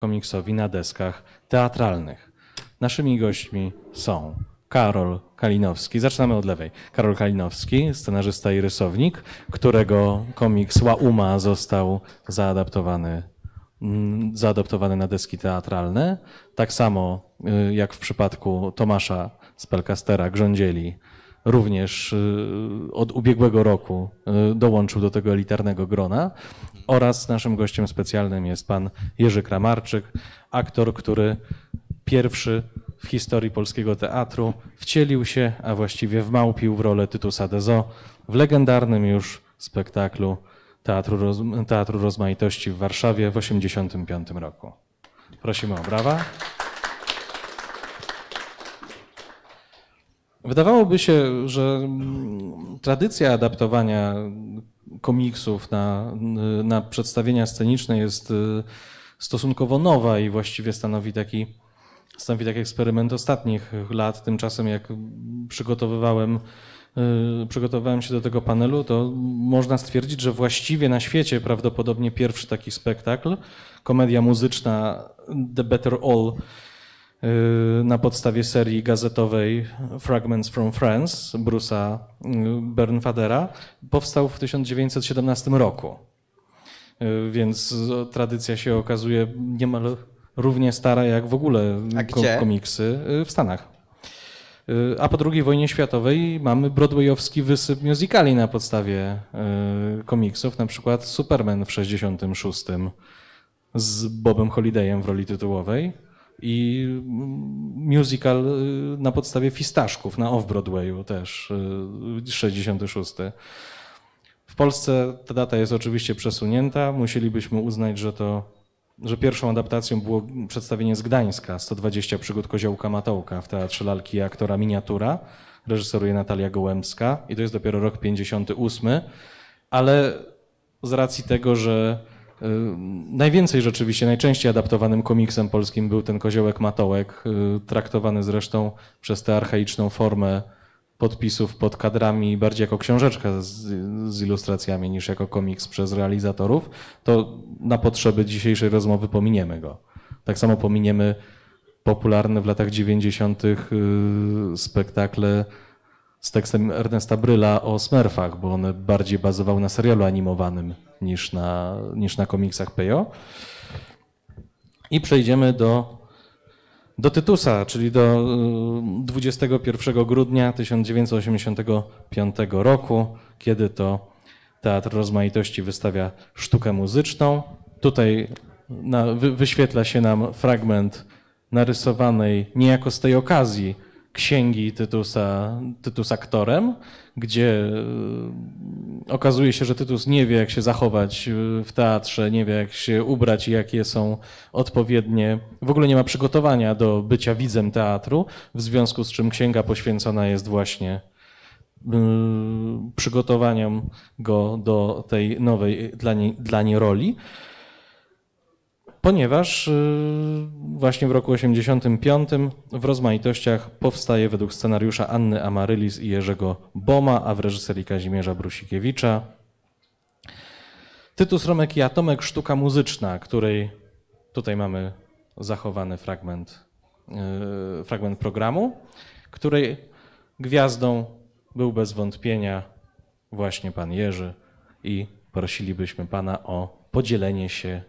komiksowi na deskach teatralnych. Naszymi gośćmi są Karol Kalinowski. Zaczynamy od lewej. Karol Kalinowski, scenarzysta i rysownik, którego komiks Łauma został zaadaptowany, mm, zaadaptowany na deski teatralne. Tak samo y, jak w przypadku Tomasza Spelkastera Grządzieli, również y, od ubiegłego roku y, dołączył do tego elitarnego grona. Oraz naszym gościem specjalnym jest pan Jerzy Kramarczyk, aktor, który pierwszy w historii polskiego teatru wcielił się, a właściwie wmałpił w rolę Tytusa Dezo w legendarnym już spektaklu Teatru, Roz Teatru Rozmaitości w Warszawie w 1985 roku. Prosimy o brawa. Wydawałoby się, że mm, tradycja adaptowania komiksów na, na przedstawienia sceniczne jest y, stosunkowo nowa i właściwie stanowi taki, stanowi taki eksperyment ostatnich lat. Tymczasem jak przygotowywałem, y, przygotowywałem się do tego panelu, to można stwierdzić, że właściwie na świecie prawdopodobnie pierwszy taki spektakl, komedia muzyczna The Better All, na podstawie serii gazetowej Fragments from France Bruce'a Bernfadera powstał w 1917 roku. Y, Więc tradycja się okazuje niemal równie stara jak w ogóle komiksy y, w Stanach. Y, A po II wojnie światowej mamy broadwayowski wysyp musicali na podstawie y, komiksów, na przykład Superman w 66 z Bobem Holidayem w roli tytułowej i musical y, na podstawie Fistaszków na Off-Broadwayu też, y, 66. W Polsce ta data jest oczywiście przesunięta. Musielibyśmy uznać, że to że pierwszą adaptacją było przedstawienie z Gdańska, 120 przygód Koziołka Matołka w Teatrze Lalki i Aktora Miniatura. Reżyseruje Natalia Gołębska i to jest dopiero rok 58, ale z racji tego, że y, najwięcej rzeczywiście, najczęściej adaptowanym komiksem polskim był ten Koziołek Matołek, y, traktowany zresztą przez tę archaiczną formę podpisów pod kadrami bardziej jako książeczka z, z ilustracjami niż jako komiks przez realizatorów, to na potrzeby dzisiejszej rozmowy pominiemy go. Tak samo pominiemy popularne w latach 90. y, spektakle z tekstem Ernesta Bryla o Smurfach, bo one bardziej bazowały na serialu animowanym niż na, niż na komiksach Pejo. I przejdziemy do do Tytusa, czyli do y, 21 grudnia 1985 roku, kiedy to Teatr Rozmaitości wystawia sztukę muzyczną. Tutaj na, wy, wyświetla się nam fragment narysowanej niejako z tej okazji księgi Tytusa, Tytus aktorem, gdzie y, okazuje się, że Tytus nie wie, jak się zachować y, w teatrze, nie wie, jak się ubrać i jakie są odpowiednie. W ogóle nie ma przygotowania do bycia widzem teatru, w związku z czym księga poświęcona jest właśnie y, przygotowaniom go do tej nowej dla niej, dla niej roli. Ponieważ y, właśnie w roku 85 w rozmaitościach powstaje według scenariusza Anny Amarylis i Jerzego Boma, a w reżyserii Kazimierza Brusikiewicza. Tytus Romek i Atomek Sztuka Muzyczna, której tutaj mamy zachowany fragment, y, fragment programu, której gwiazdą był bez wątpienia właśnie pan Jerzy i prosilibyśmy pana o podzielenie się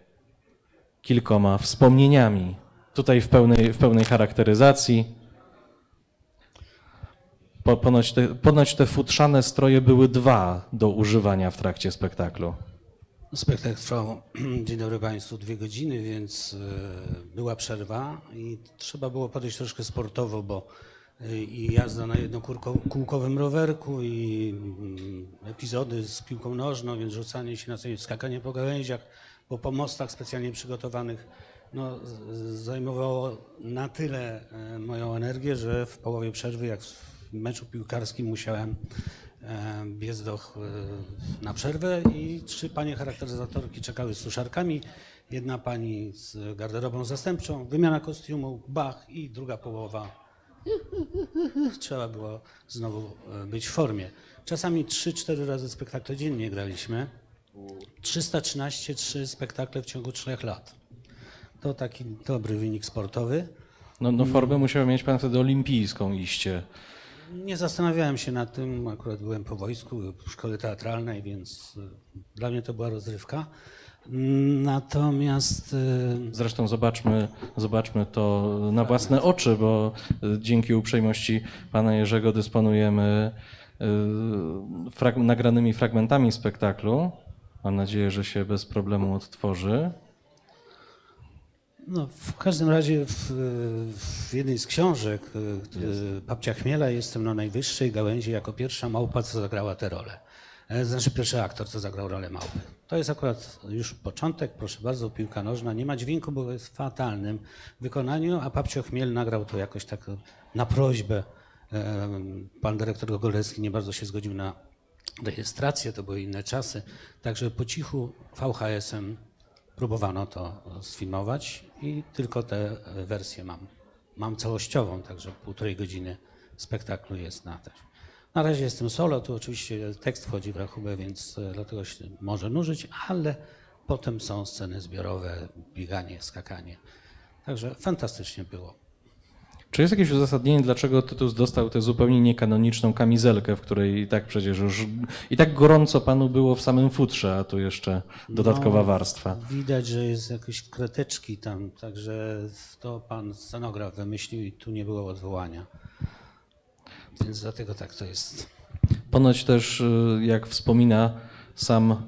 kilkoma wspomnieniami. Tutaj w pełnej, w pełnej charakteryzacji. Po, ponoć, te, ponoć te futrzane stroje były dwa do używania w trakcie spektaklu. Spektakl trwał, dzień dobry Państwu, dwie godziny, więc e, była przerwa i trzeba było podejść troszkę sportowo, bo e, i jazda na jednokółkowym rowerku i mm, epizody z piłką nożną, więc rzucanie się na coś, skakanie po gałęziach, bo po mostach specjalnie przygotowanych no, zajmowało na tyle e, moją energię, że w połowie przerwy, jak w meczu piłkarskim musiałem e, biec do, e, na przerwę i trzy panie charakteryzatorki czekały z suszarkami. Jedna pani z garderobą zastępczą, wymiana kostiumu, bach i druga połowa. Trzeba było znowu być w formie. Czasami 3-4 razy spektakle dziennie graliśmy. 313 trzy spektakle w ciągu trzech lat. To taki dobry wynik sportowy. No, no formę musiał mieć pan wtedy olimpijską iście. Nie zastanawiałem się nad tym, akurat byłem po wojsku, w szkole teatralnej, więc y, dla mnie to była rozrywka. Natomiast y, Zresztą zobaczmy, zobaczmy to na własne oczy, bo y, dzięki uprzejmości pana Jerzego dysponujemy nagranymi fragmentami spektaklu. Mam nadzieję, że się bez problemu odtworzy. no, w każdym razie w, w jednej z książek y, y, Babcia Chmiela jestem na najwyższej gałęzi jako pierwsza małpa, co zagrała tę rolę. E, Znaczy pierwszy aktor, co zagrał rolę małpy. To jest akurat już początek, proszę bardzo, piłka nożna. Nie ma dźwięku, bo jest w fatalnym wykonaniu, a Babcio Chmiel nagrał to jakoś tak na prośbę. E, Pan dyrektor Gogolecki nie bardzo się zgodził na rejestrację, to były inne czasy. Także po cichu VHS-em próbowano to sfilmować i tylko tę wersję mam. Mam całościową, także półtorej godziny spektaklu jest na też. Na razie jestem solo, tu oczywiście tekst wchodzi w rachubę, więc e, dlatego się może nużyć, ale potem są sceny zbiorowe, bieganie, skakanie. Także fantastycznie było. Czy jest jakieś uzasadnienie, dlaczego Tytus dostał tę zupełnie niekanoniczną kamizelkę, w której i tak przecież już i tak gorąco panu było w samym futrze, a tu jeszcze dodatkowa No, warstwa? Widać, że jest jakieś kreteczki tam, także to pan scenograf wymyślił i tu nie było odwołania. Więc dlatego tak to jest. Ponoć też, y, jak wspomina sam,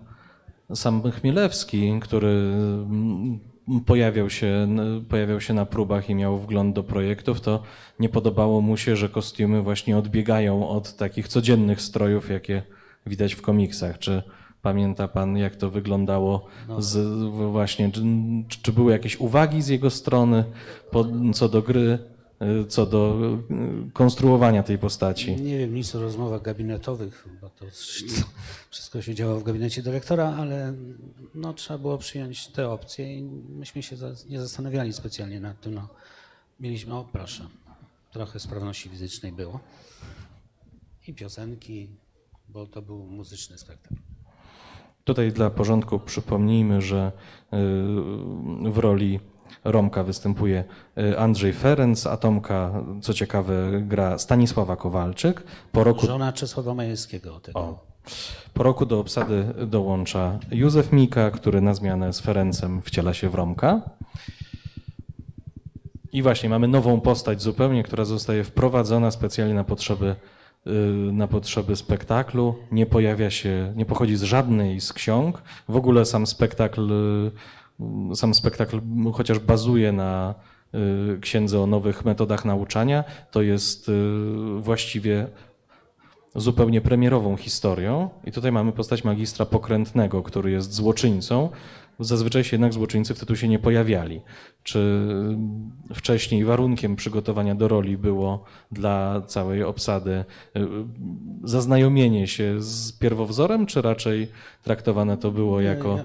sam Chmielewski, który mm, pojawiał się, pojawiał się na próbach i miał wgląd do projektów, to nie podobało mu się, że kostiumy właśnie odbiegają od takich codziennych strojów, jakie widać w komiksach. Czy pamięta pan, jak to wyglądało z, w- właśnie, czy, czy były jakieś uwagi z jego strony po, co do gry, co do y, konstruowania tej postaci? Nie wiem nic o rozmowach gabinetowych, bo to wszystko się działo w gabinecie dyrektora, ale no, trzeba było przyjąć te opcje i myśmy się nie zastanawiali specjalnie nad tym. No, mieliśmy, o proszę, trochę sprawności fizycznej było i piosenki, bo to był muzyczny spektakl. Tutaj dla porządku przypomnijmy, że y, w roli Romka występuje y, Andrzej Ferenc, a Tomka, co ciekawe, gra Stanisława Kowalczyk. Po roku, Żona Czesława Majewskiego. Tego. o, po roku do obsady dołącza Józef Mika, który na zmianę z Ferencem wciela się w Romka. I właśnie mamy nową postać zupełnie, która zostaje wprowadzona specjalnie na potrzeby, y, na potrzeby spektaklu. Nie pojawia się, nie pochodzi z żadnej z ksiąg. W ogóle sam spektakl, y, sam spektakl chociaż bazuje na y, księdze o nowych metodach nauczania, to jest y, właściwie zupełnie premierową historią. I tutaj mamy postać magistra pokrętnego, który jest złoczyńcą. Zazwyczaj się jednak złoczyńcy w tytułie nie pojawiali. Czy wcześniej warunkiem przygotowania do roli było dla całej obsady y, zaznajomienie się z pierwowzorem, czy raczej traktowane to było jako,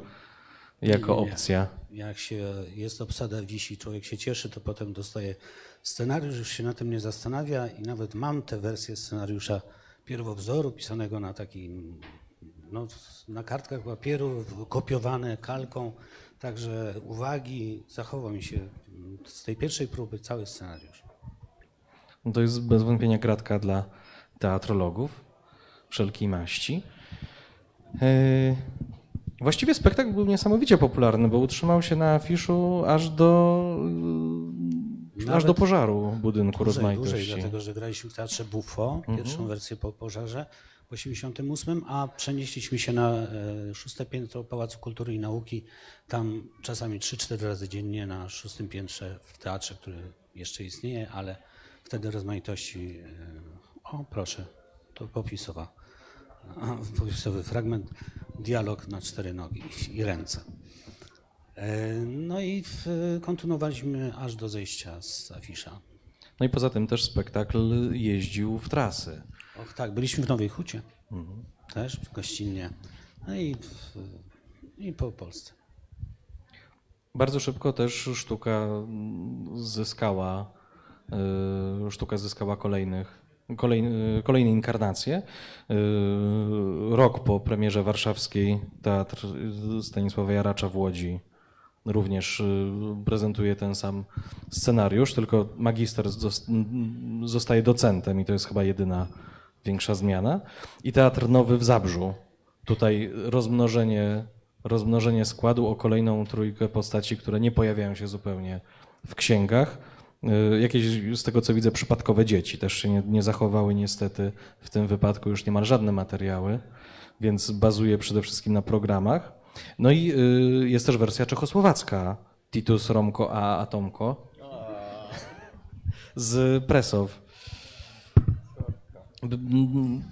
jako opcja? Jak się jest obsada wisi, człowiek się cieszy, to potem dostaje scenariusz, już się na tym nie zastanawia i nawet mam tę wersję scenariusza pierwowzoru pisanego na takim, no, na kartkach papieru, kopiowane kalką, także uwagi, zachował mi się z tej pierwszej próby cały scenariusz. No To jest bez wątpienia gratka dla teatrologów wszelkiej maści. Właściwie spektakl był niesamowicie popularny, bo utrzymał się na afiszu aż do, aż do pożaru budynku Dłużej, rozmaitości. dłużej, dlatego że graliśmy w Teatrze Buffo, pierwszą wersję po pożarze w 88, a przenieśliśmy się na e, szóste piętro Pałacu Kultury i Nauki, tam czasami 3-4 razy dziennie na szóstym piętrze w teatrze, który jeszcze istnieje, ale wtedy rozmaitości, e, o proszę, to popisowa, popisowy fragment, dialog na cztery nogi i ręce. E, No i w, kontynuowaliśmy aż do zejścia z afisza. No i poza tym też spektakl jeździł w trasy. Och tak, byliśmy w Nowej Hucie też gościnnie. No i, w, i po Polsce. Bardzo szybko też sztuka zyskała, y, sztuka zyskała kolejnych, kolej, y, kolejne inkarnacje. Y, Rok po premierze warszawskiej Teatr Stanisława Jaracza w Łodzi również prezentuje ten sam scenariusz, tylko magister zostaje docentem i to jest chyba jedyna większa zmiana. I Teatr Nowy w Zabrzu. Tutaj rozmnożenie, rozmnożenie składu o kolejną trójkę postaci, które nie pojawiają się zupełnie w księgach. Y, jakieś, z tego co widzę, przypadkowe dzieci też się nie, nie zachowały niestety w tym wypadku, już niemal żadne materiały, więc bazuje przede wszystkim na programach. No i y, jest też wersja czechosłowacka, Titus, Romko a Atomko z Presow.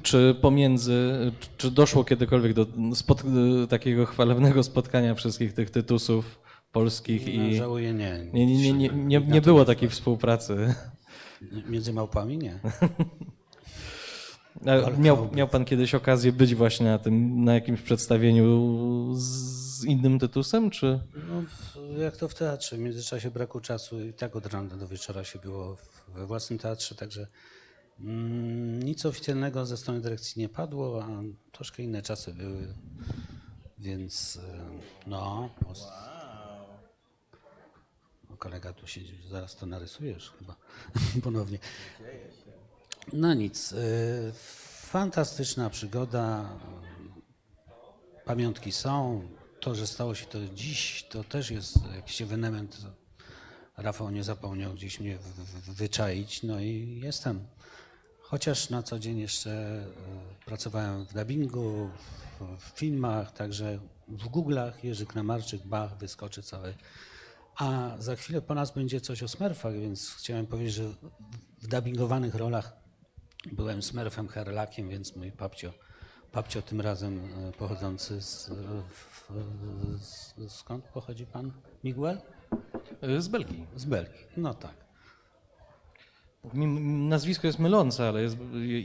Czy pomiędzy, czy doszło kiedykolwiek do spot, takiego chwalebnego spotkania wszystkich tych tytusów polskich i... Żałuję, nie. Nie, nie, nie, nie, nie było takiej współpracy. Między małpami nie. Miał, miał pan kiedyś okazję być właśnie na tym, na jakimś przedstawieniu z innym tytusem, czy? No, jak to w teatrze. W międzyczasie braku czasu i tak od rana do wieczora się było we własnym teatrze, także mm, nic oficjalnego ze strony dyrekcji nie padło, a troszkę inne czasy były, więc e, no kolega tu siedzi, zaraz to narysujesz chyba ponownie. No nic, y, fantastyczna przygoda, pamiątki są, to, że stało się to dziś, to też jest jakiś ewenement. Rafał nie zapomniał gdzieś mnie wyczaić, no i jestem. Chociaż na co dzień jeszcze y, pracowałem w dubbingu, w filmach, także w Google'ach Jerzy Kramarczyk, Bach, wyskoczy cały a za chwilę po nas będzie coś o Smurfach, więc chciałem powiedzieć, że w dubbingowanych rolach byłem Smurfem Herlakiem, więc mój papcio, papcio tym razem e, pochodzący z, z, skąd pochodzi pan Miguel? E, z Belgii. Z Belgii, no tak. Nazwisko jest mylące, ale jest,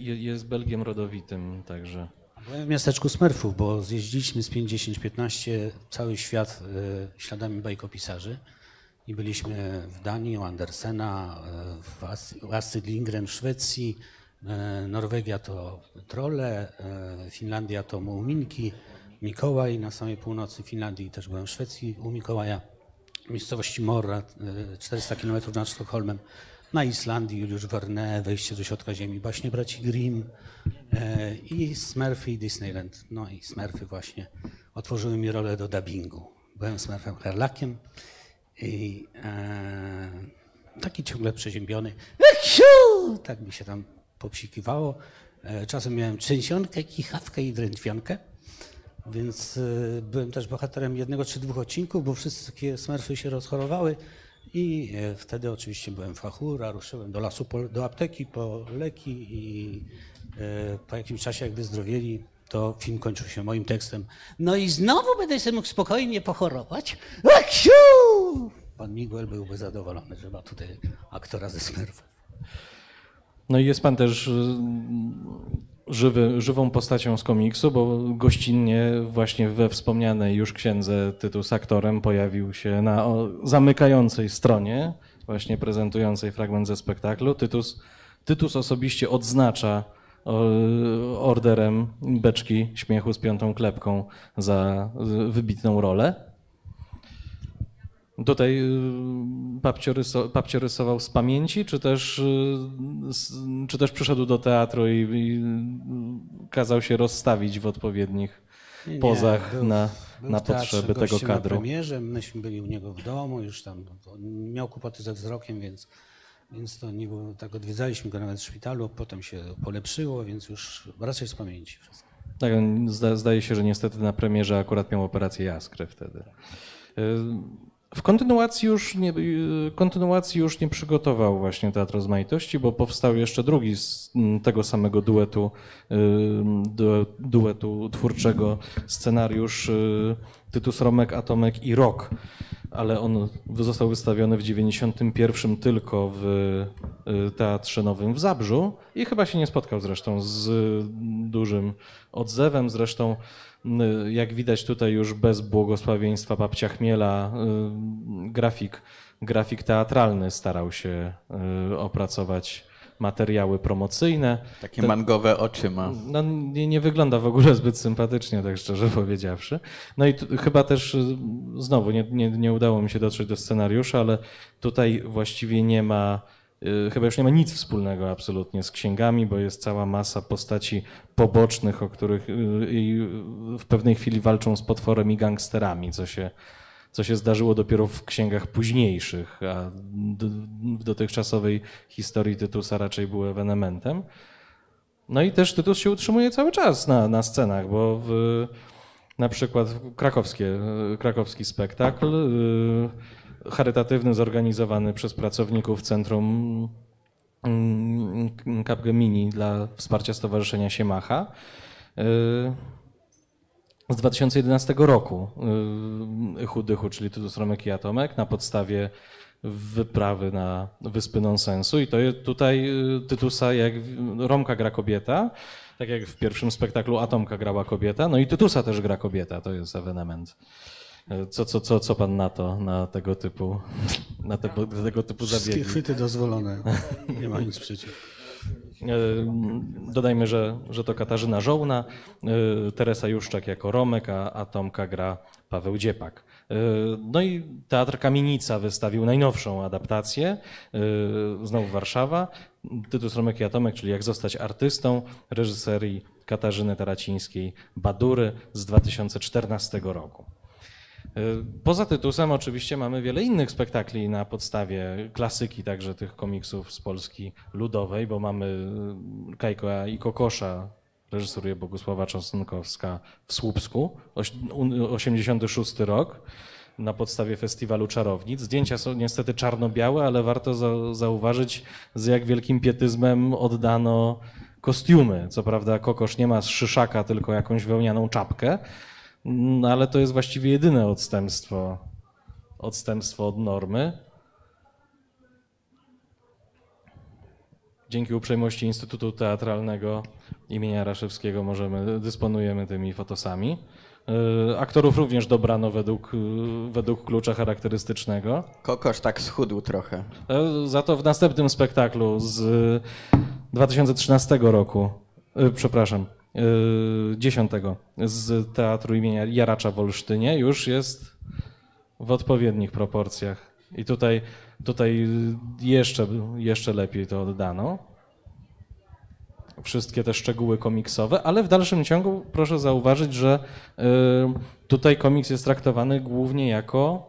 jest Belgiem rodowitym, także. Byłem w miasteczku Smurfów, bo zjeździliśmy z 50-15 cały świat śladami bajkopisarzy i byliśmy w Danii u Andersena, e, w Astrid Lindgren w Szwecji, e, Norwegia to trolle, e, Finlandia to muminki, Mikołaj na samej północy Finlandii, też byłem w Szwecji u Mikołaja, w miejscowości Morra, 400 km nad Sztokholmem, na Islandii Juliusz Verne, Wejście do środka ziemi, baśnie braci Grimm i Smurfy i Disneyland. No i Smurfy właśnie otworzyły mi rolę do dubbingu. Byłem Smurfem Herlakiem i e, taki ciągle przeziębiony. Tak mi się tam popsikiwało. E, czasem miałem trzęsionkę, kichawkę i drętwiankę. Więc e, byłem też bohaterem jednego czy dwóch odcinków, bo wszystkie smurfy się rozchorowały. I e, wtedy oczywiście byłem fachura, ruszyłem do lasu, po, do apteki po leki i po jakimś czasie, jak wyzdrowieli, to film kończył się moim tekstem. No i znowu będę sobie mógł spokojnie pochorować. Aksiu! Pan Miguel byłby zadowolony, że ma tutaj aktora ze Smurfów. No i jest pan też y, żywy, żywą postacią z komiksu, bo gościnnie właśnie we wspomnianej już księdze tytuł z aktorem pojawił się na zamykającej stronie, właśnie prezentującej fragment ze spektaklu. Tytus, Tytus osobiście odznacza orderem beczki śmiechu z piątą klepką za wybitną rolę. Tutaj papcio, ryso, papcio rysował z pamięci, czy też, czy też przyszedł do teatru i, i kazał się rozstawić w odpowiednich nie, pozach był, na, był na potrzeby tego kadru? Na premierze, myśmy byli u niego w domu, już tam miał kłopoty ze wzrokiem, więc więc to nie było, tak odwiedzaliśmy go nawet w szpitalu, potem się polepszyło, więc już raczej z pamięci wszystko. Tak, zdaje się, że niestety na premierze akurat miał operację jaskry wtedy. W kontynuacji już, nie, kontynuacji już nie przygotował właśnie Teatr Rozmaitości, bo powstał jeszcze drugi z tego samego duetu, duetu twórczego scenariusz Tytus Romek, Atomek i Rok. Ale on został wystawiony w 91 tylko w y, Teatrze Nowym w Zabrzu i chyba się nie spotkał zresztą z dużym odzewem. Zresztą, y, jak widać tutaj już bez błogosławieństwa babcia Chmiela, y, grafik, grafik teatralny starał się opracować materiały promocyjne. Takie mangowe oczy ma. No, nie, nie, wygląda w ogóle zbyt sympatycznie, tak szczerze powiedziawszy. No i tu, chyba też y, znowu nie, nie, nie udało mi się dotrzeć do scenariusza, ale tutaj właściwie nie ma Y, chyba już nie ma nic wspólnego absolutnie z księgami, bo jest cała masa postaci pobocznych, o których y, w pewnej chwili walczą z potworem i gangsterami, co się, co się zdarzyło dopiero w księgach późniejszych, a w dotychczasowej historii Tytusa raczej był ewenementem. No i też Tytus się utrzymuje cały czas na, na scenach, bo w, na przykład krakowskie, krakowski spektakl charytatywny zorganizowany przez pracowników Centrum Capgemini mm, dla wsparcia Stowarzyszenia Siemacha y, z 2011 roku y, Chudychu, czyli Tytus Romek i Atomek na podstawie wyprawy na wyspy nonsensu i to jest tutaj y, Tytusa jak Romka gra kobieta, tak jak w pierwszym spektaklu Atomka grała kobieta, no i Tytusa też gra kobieta, to jest ewenement. Co, co, co, co pan na to, na tego typu, na te, tego typu zabiegi? Wszystkie chwyty dozwolone, nie ma nic przeciw. E, dodajmy, że, że to Katarzyna Żołna, e, Teresa Juszczak jako Romek, a, a Tomka gra Paweł Dziepak. E, no i Teatr Kamienica wystawił najnowszą adaptację, znowu Warszawa, tytuł Romek i Atomek, czyli Jak zostać artystą, reżyserii Katarzyny Taracińskiej Badury z 2014 roku. Y, poza Tytusem oczywiście mamy wiele innych spektakli na podstawie klasyki także tych komiksów z Polski ludowej, bo mamy y, Kajko i Kokosza, reżyseruje Bogusława Cząsnkowska w Słupsku, 86 rok, na podstawie festiwalu Czarownic. Zdjęcia są niestety czarno-białe, ale warto za, zauważyć, z jak wielkim pietyzmem oddano kostiumy. Co prawda Kokosz nie ma szyszaka, tylko jakąś wełnianą czapkę, no ale to jest właściwie jedyne odstępstwo, odstępstwo od normy. Dzięki uprzejmości Instytutu Teatralnego imienia Raszewskiego możemy, dysponujemy tymi fotosami. E, aktorów również dobrano według, według klucza charakterystycznego. Kokosz tak schudł trochę. E, za to w następnym spektaklu z 2013 roku, e, przepraszam, 10 z teatru imienia Jaracza w Olsztynie już jest w odpowiednich proporcjach. I tutaj, tutaj jeszcze, jeszcze lepiej to oddano. Wszystkie te szczegóły komiksowe, ale w dalszym ciągu proszę zauważyć, że y, tutaj komiks jest traktowany głównie jako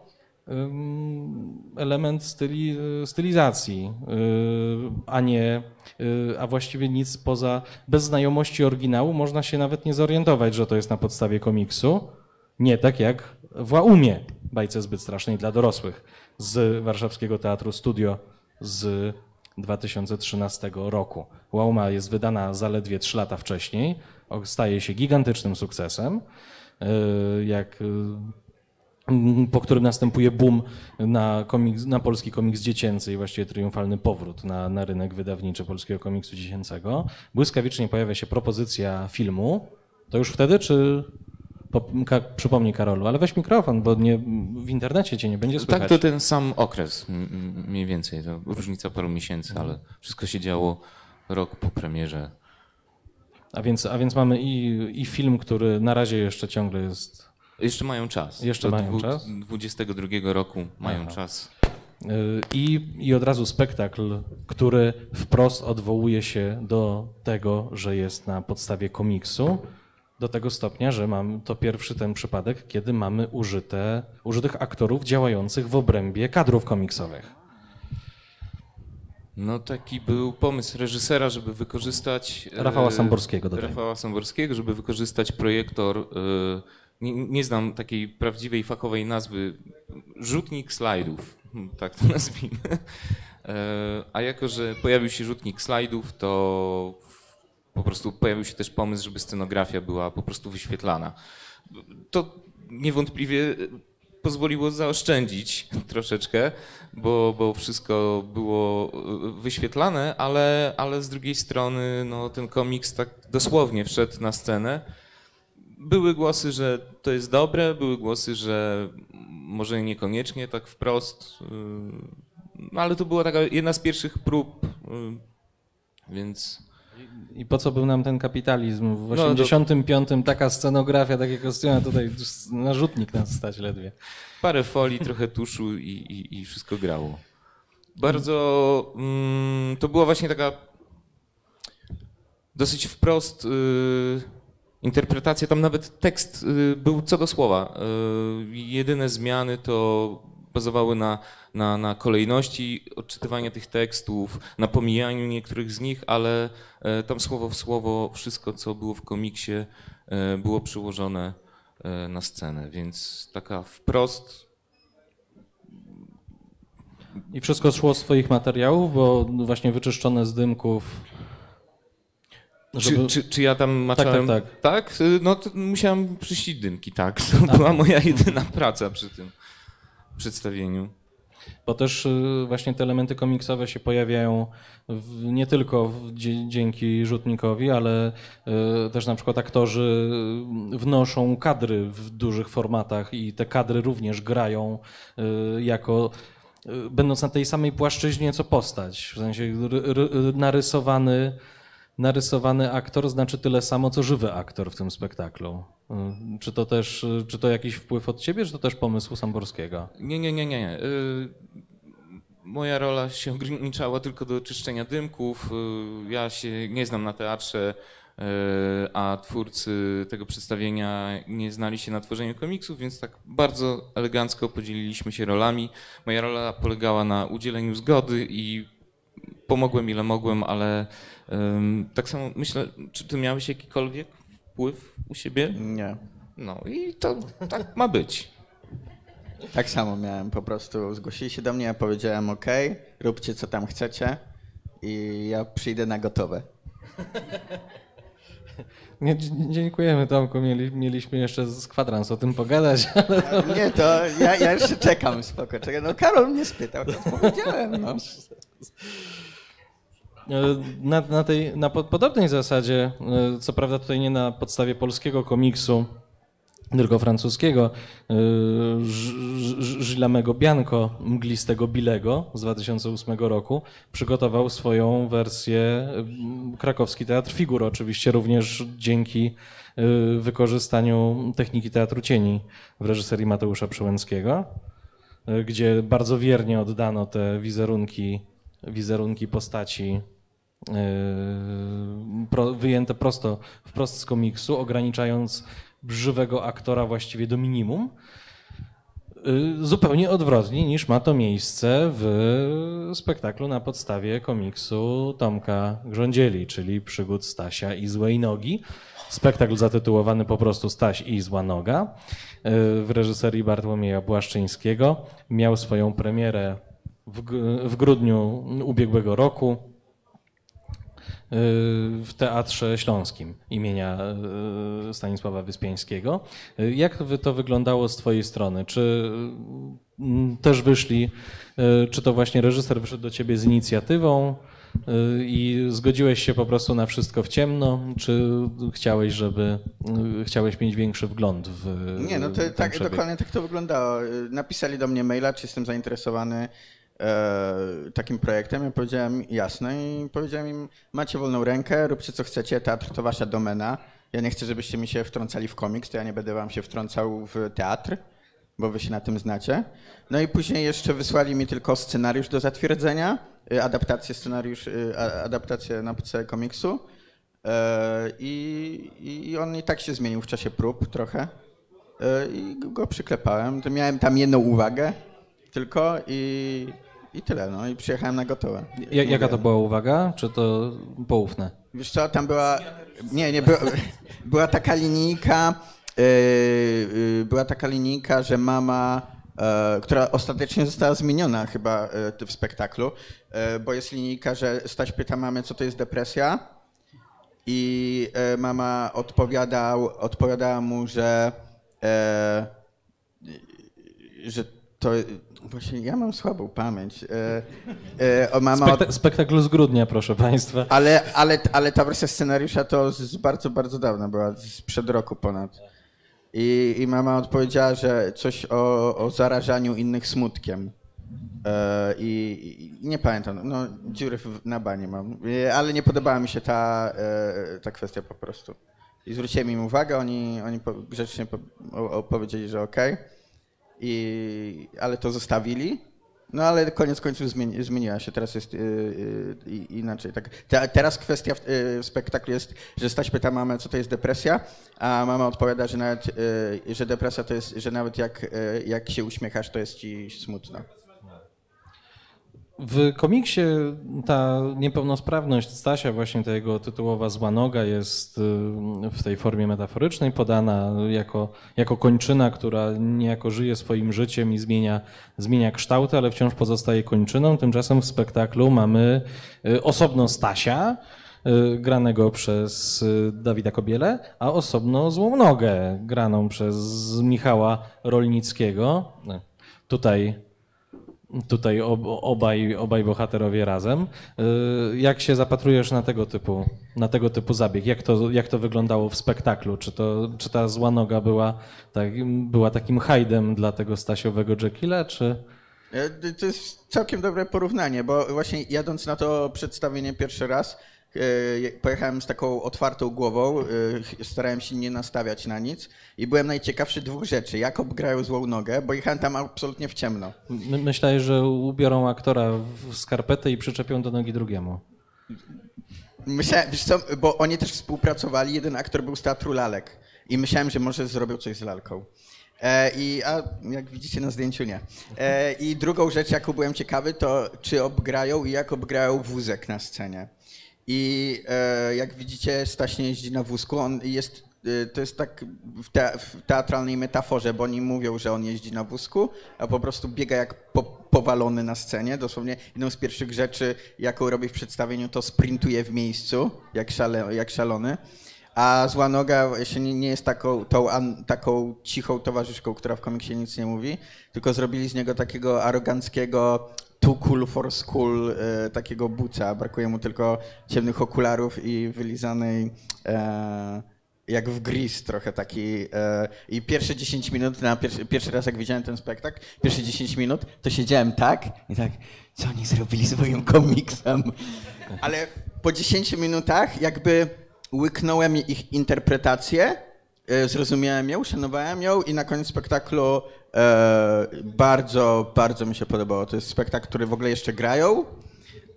element styli, stylizacji, y, a nie, y, a właściwie nic poza, bez znajomości oryginału można się nawet nie zorientować, że to jest na podstawie komiksu. Nie tak jak w Łaumie, bajce zbyt strasznej dla dorosłych, z warszawskiego teatru Studio z 2013 roku. Łauma jest wydana zaledwie 3 lata wcześniej, staje się gigantycznym sukcesem. Y, jak po którym następuje boom na, komiks, na polski komiks dziecięcy i właściwie triumfalny powrót na, na rynek wydawniczy polskiego komiksu dziecięcego. Błyskawicznie pojawia się propozycja filmu. To już wtedy, czy po, ka, przypomnij Karolu, ale weź mikrofon, bo nie, w internecie cię nie będzie słychać. Tak, to ten sam okres mniej więcej. To różnica paru miesięcy, ale wszystko się działo rok po premierze. A więc, a więc mamy i, i film, który na razie jeszcze ciągle jest jeszcze mają czas. Jeszcze Do mają czas? 22 roku mają Aha. czas. Y, I, I od razu spektakl, który wprost odwołuje się do tego, że jest na podstawie komiksu, do tego stopnia, że mam to pierwszy ten przypadek, kiedy mamy użyte, użytych aktorów działających w obrębie kadrów komiksowych. No taki był pomysł reżysera, żeby wykorzystać... Rafała e, Samborskiego. Rafała Samborskiego, żeby wykorzystać projektor e, nie, nie znam takiej prawdziwej fachowej nazwy, rzutnik slajdów, tak to nazwijmy. E, a jako, że pojawił się rzutnik slajdów, to po prostu pojawił się też pomysł, żeby scenografia była po prostu wyświetlana. To niewątpliwie pozwoliło zaoszczędzić troszeczkę, bo, bo wszystko było wyświetlane, ale, ale z drugiej strony no, ten komiks tak dosłownie wszedł na scenę były głosy, że to jest dobre, były głosy, że może niekoniecznie tak wprost, y, no ale to była taka jedna z pierwszych prób y, Więc I po co był nam ten kapitalizm? W No, do- 85 taka scenografia, takie kostiumy, tutaj narzutnik nas stać ledwie. parę folii, trochę tuszu i, i, i wszystko grało. Bardzo. Mm, to była właśnie taka dosyć wprost y, interpretacja. Tam nawet tekst y, był co do słowa. Y, jedyne zmiany to bazowały na, na, na kolejności odczytywania tych tekstów, na pomijaniu niektórych z nich, ale e, tam słowo w słowo wszystko, co było w komiksie, było przyłożone na scenę, więc taka wprost I wszystko szło z twoich materiałów, bo właśnie wyczyszczone z dymków. Czy, czy, czy ja tam maczałem? tak, Tak? Y, No to musiałem przyścić dymki, tak. To była moja jedyna praca przy tym przedstawieniu. Bo też y, właśnie te elementy komiksowe się pojawiają w, nie tylko w, dzięki rzutnikowi, ale y, też na przykład aktorzy y, wnoszą kadry w dużych formatach i te kadry również grają y, jako y, będąc na tej samej płaszczyźnie co postać. W sensie narysowany, narysowany aktor znaczy tyle samo co żywy aktor w tym spektaklu. Y, Czy to też, y, czy to jakiś wpływ od ciebie, czy to też pomysł Samborskiego? Nie, nie, nie, nie. Y, Moja rola się ograniczała tylko do czyszczenia dymków. Ja się nie znam na teatrze, a twórcy tego przedstawienia nie znali się na tworzeniu komiksów, więc tak bardzo elegancko podzieliliśmy się rolami. Moja rola polegała na udzieleniu zgody i pomogłem ile mogłem, ale tak samo myślę, czy ty miałeś jakikolwiek wpływ u siebie? Nie. No i to tak ma być. Tak samo miałem, po prostu zgłosili się do mnie, ja powiedziałem ok, róbcie co tam chcecie i ja przyjdę na gotowe. Nie, dziękujemy Tomku, Mieli, mieliśmy jeszcze z kwadrans o tym pogadać. Nie, to ja, ja jeszcze czekam, spoko, czekam. No Karol mnie spytał, to powiedziałem, no. Na, na, tej, na po- podobnej zasadzie, e, co prawda tutaj nie na podstawie polskiego komiksu, tylko francuskiego, e, Ż- Żylamego Bianco, Mglistego Bilego z 2008 roku, przygotował swoją wersję Krakowski Teatr Figur, oczywiście również dzięki e, wykorzystaniu techniki teatru cieni w reżyserii Mateusza Przyłęckiego, e, gdzie bardzo wiernie oddano te wizerunki, wizerunki postaci pro, wyjęte prosto, wprost z komiksu, ograniczając żywego aktora właściwie do minimum. Yy, Zupełnie odwrotnie niż ma to miejsce w spektaklu na podstawie komiksu Tomka Grządzieli, czyli Przygód Stasia i Złej Nogi. Spektakl zatytułowany po prostu Staś i Zła Noga yy, w reżyserii Bartłomieja Błaszczyńskiego. Miał swoją premierę w, w grudniu ubiegłego roku w Teatrze Śląskim imienia y, Stanisława Wyspiańskiego. Y, Jak to wyglądało z twojej strony? Czy mm, też wyszli, y, czy to właśnie reżyser wyszedł do ciebie z inicjatywą y, i zgodziłeś się po prostu na wszystko w ciemno, czy chciałeś, żeby, y, chciałeś mieć większy wgląd w Nie, no to tak, przebieg? dokładnie tak to wyglądało. Napisali do mnie maila, czy jestem zainteresowany takim projektem. Ja powiedziałem jasne i powiedziałem im, macie wolną rękę, róbcie co chcecie, teatr to wasza domena. Ja nie chcę, żebyście mi się wtrącali w komiks, to ja nie będę wam się wtrącał w teatr, bo wy się na tym znacie. No i później jeszcze wysłali mi tylko scenariusz do zatwierdzenia, y, adaptację scenariusz, y, adaptację na podstawie komiksu. E, I, I on i tak się zmienił w czasie prób trochę. E, I go przyklepałem. Miałem tam jedną uwagę tylko i, i tyle. No i przyjechałem na gotowe. Ja- Jaka to była uwaga? Czy to poufne? Wiesz co, tam była. Nie, nie, była, była taka linijka. Yy, yy, była taka linijka, że mama, e, która ostatecznie została zmieniona chyba e, w spektaklu, e, bo jest linijka, że Staś pyta mamy, co to jest depresja. I mama odpowiadał, odpowiadała mu, że, że to. Właśnie ja mam słabą pamięć. E, e, mama Spekta- spektakl z grudnia, proszę państwa. ale, ale, ale ta wersja scenariusza to z- bardzo, bardzo dawna była, sprzed roku ponad. I, I mama odpowiedziała, że coś o, o zarażaniu innych smutkiem. E, I, I nie pamiętam, no dziury w- na banie mam, E, ale nie podobała mi się ta, e, ta kwestia po prostu. I zwróciłem im uwagę, oni, oni grzecznie po, o, o, powiedzieli, że okej, I ale to zostawili. No ale koniec końców zmieni, zmieniła się, teraz jest y, y, i- inaczej. Tak. Te, teraz kwestia w, y, w spektaklu jest, że Staś pyta mamę, co to jest depresja, a mama odpowiada, że nawet, y, że depresja to jest, że nawet jak, y, jak się uśmiechasz, to jest ci smutno. W komiksie ta niepełnosprawność Stasia, właśnie ta jego tytułowa zła noga jest y, w tej formie metaforycznej podana jako, jako kończyna, która niejako żyje swoim życiem i zmienia, zmienia kształty, ale wciąż pozostaje kończyną. Tymczasem w spektaklu mamy y, osobno Stasia, y, granego przez Dawida Kobiele, a osobno złą nogę, graną przez Michała Rolnickiego. Tutaj tutaj ob, obaj, obaj bohaterowie razem. Y, Jak się zapatrujesz na tego typu, na tego typu zabieg? Jak to, jak to wyglądało w spektaklu? Czy, to, czy ta zła noga była, tak, była takim hajdem dla tego Stasiowego Jekylla, czy... E, To jest całkiem dobre porównanie, bo właśnie jadąc na to przedstawienie pierwszy raz, pojechałem z taką otwartą głową, e, starałem się nie nastawiać na nic i byłem najciekawszy dwóch rzeczy. Jak obgrają złą nogę, bo jechałem tam absolutnie w ciemno. My, myślałeś, że ubiorą aktora w skarpetę i przyczepią do nogi drugiemu. Myślałem, wiesz co, bo oni też współpracowali, jeden aktor był z Teatru Lalek i myślałem, że może zrobią coś z lalką. E, I, a jak widzicie na zdjęciu nie. E, I drugą rzecz, jaką byłem ciekawy, to czy obgrają i jak obgrają wózek na scenie. I e, jak widzicie, Staś nie jeździ na wózku, on jest, e, to jest tak w, te, w teatralnej metaforze, bo oni mówią, że on jeździ na wózku, a po prostu biega jak po, powalony na scenie. Dosłownie jedną z pierwszych rzeczy, jaką robi w przedstawieniu, to sprintuje w miejscu, jak, szale, jak szalony. A zła noga nie nie jest taką, tą, an, taką cichą towarzyszką, która w komiksie nic nie mówi, tylko zrobili z niego takiego aroganckiego too cool for school, e, takiego buca. Brakuje mu tylko ciemnych okularów i wylizanej e, jak w Gris trochę taki. E, I pierwsze 10 minut, na pierwszy, pierwszy raz jak widziałem ten spektakl, pierwsze 10 minut, to siedziałem tak i tak, co oni zrobili z moim komiksem? Ale po 10 minutach jakby łyknąłem ich interpretację, e, zrozumiałem ją, szanowałem ją i na koniec spektaklu e, bardzo, bardzo mi się podobało. To jest spektakl, który w ogóle jeszcze grają.